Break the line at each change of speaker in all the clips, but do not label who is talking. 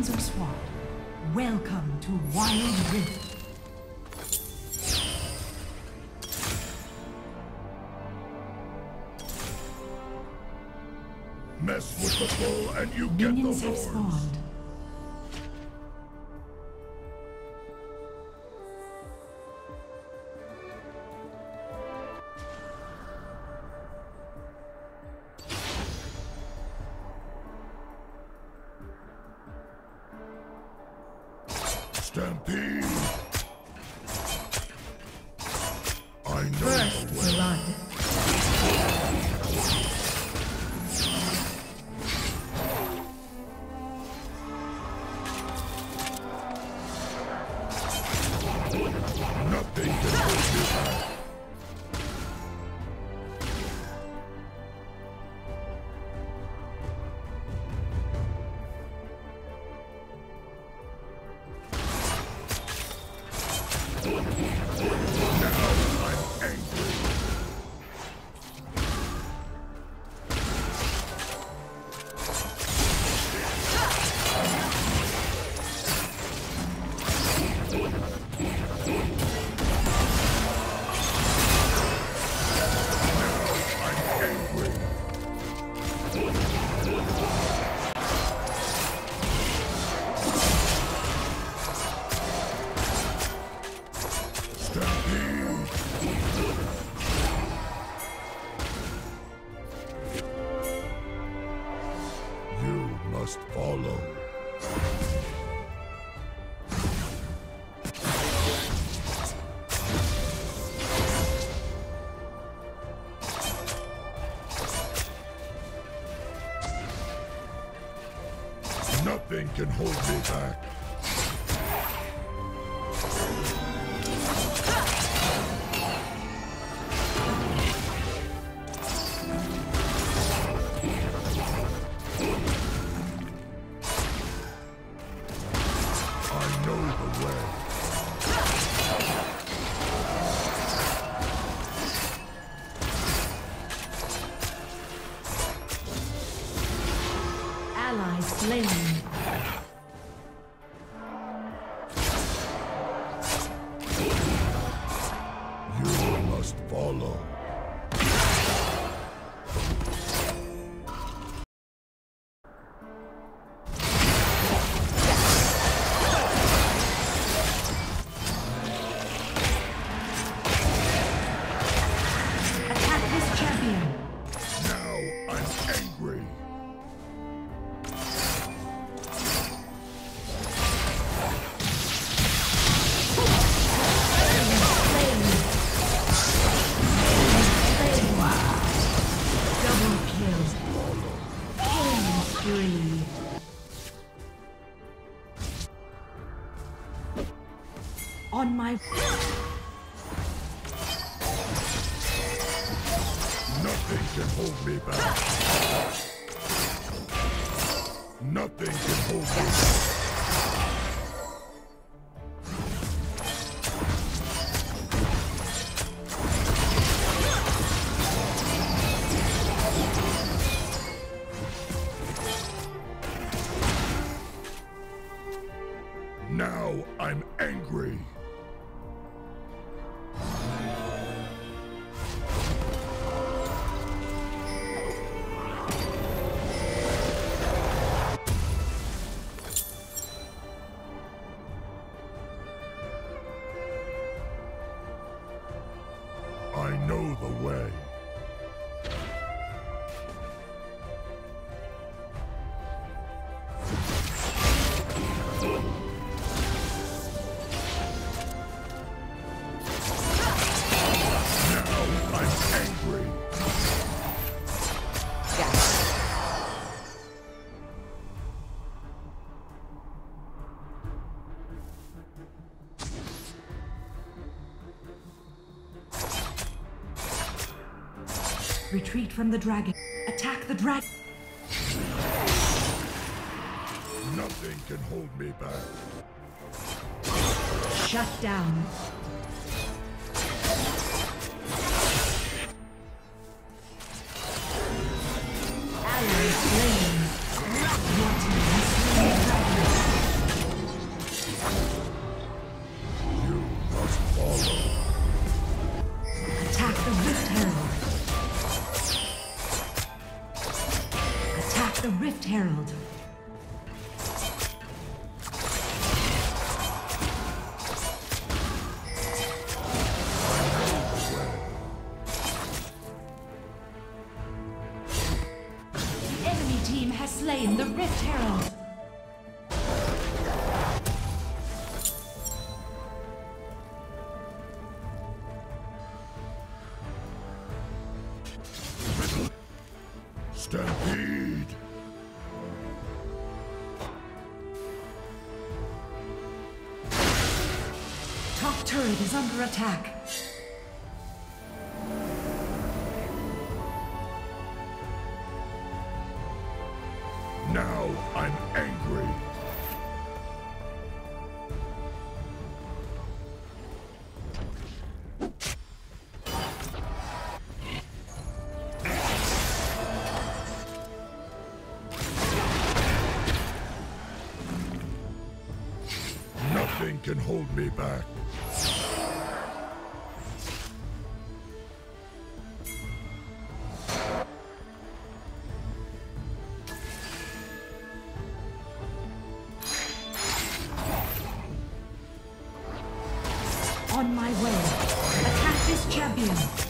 Minions are spawned. Welcome to Wild Rift.
Mess with the bull and you get the
Minions
horns. Nothing can hold me back. I know the way.
Allies slain.
Can hold me back. Nothing can hold me back.
Retreat from the dragon. Attack the dragon.
Nothing can hold me back.
Shut down.
Stampede!
Top turret is under attack.
Hold me back.
On my way. Attack this champion.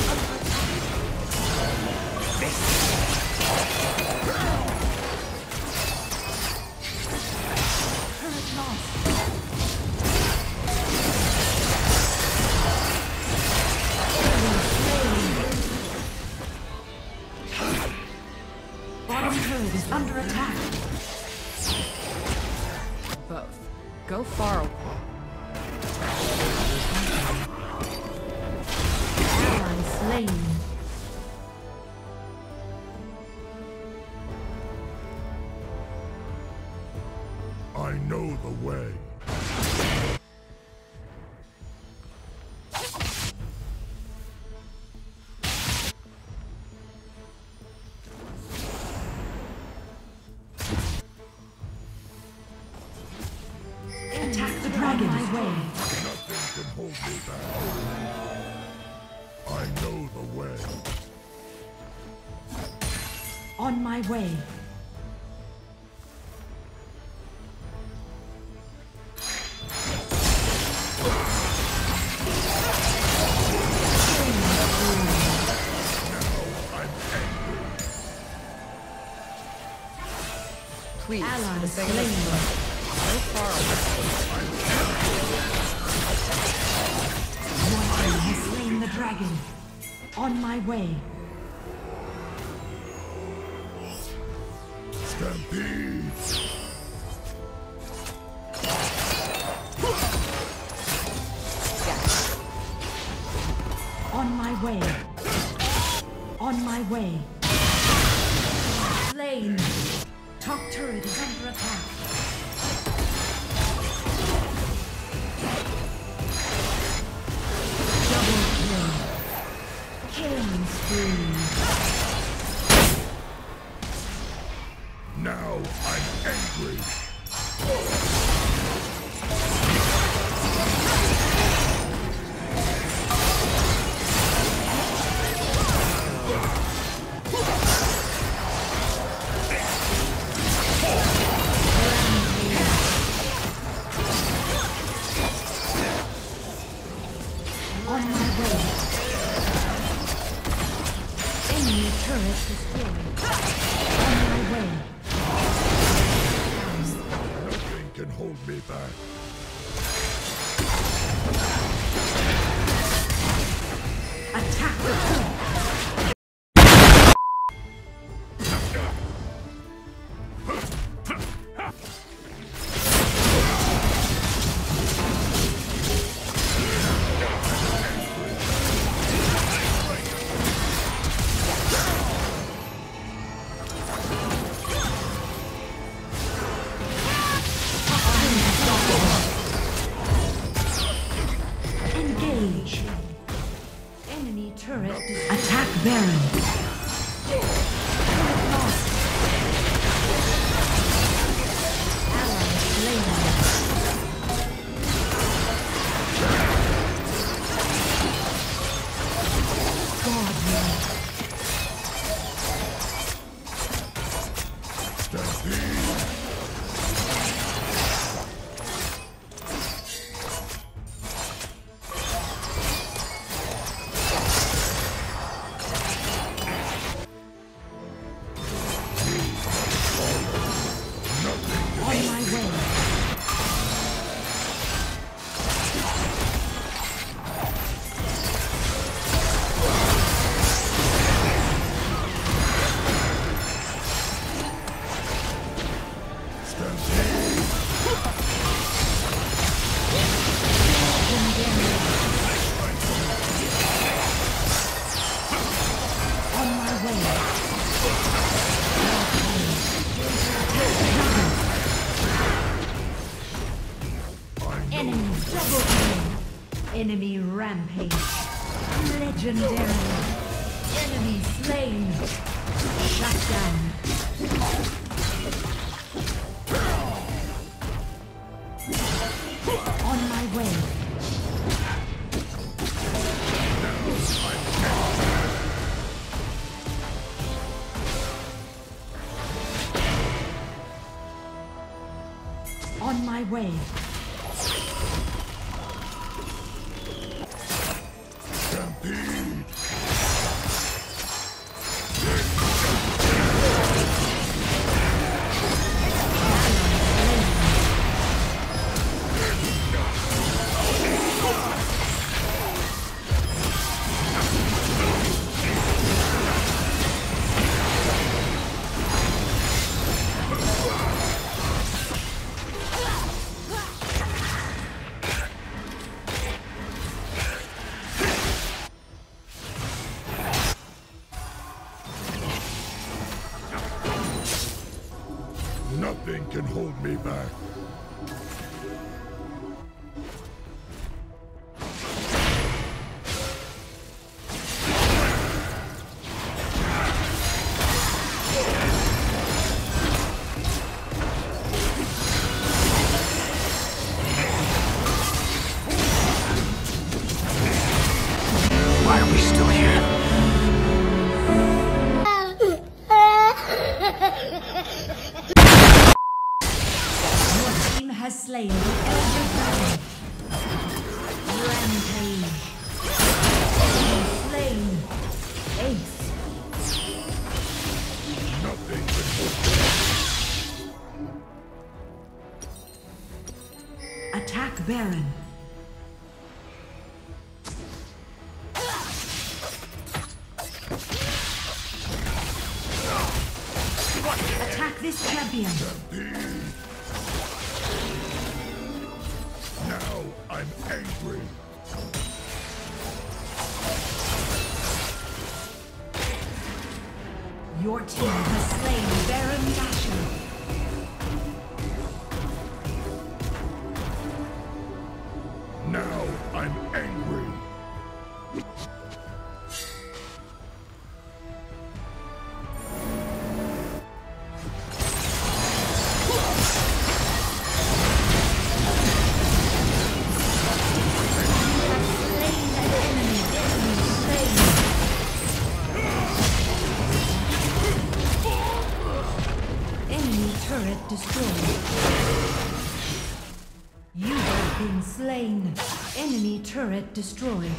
under attack.
Both. Go far away.
Ally slain.
Way.
On my way.
Please, for
Ally
the
slain. On my way. On my way. Slain. Top turret is under attack. Double kill. Killing spree.
now I'm angry. be back.
Expensive. way. On my way. Your team has slain Baron Nashor. Destroyed. You have been slain. Enemy turret destroyed.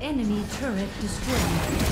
Enemy turret destroyed.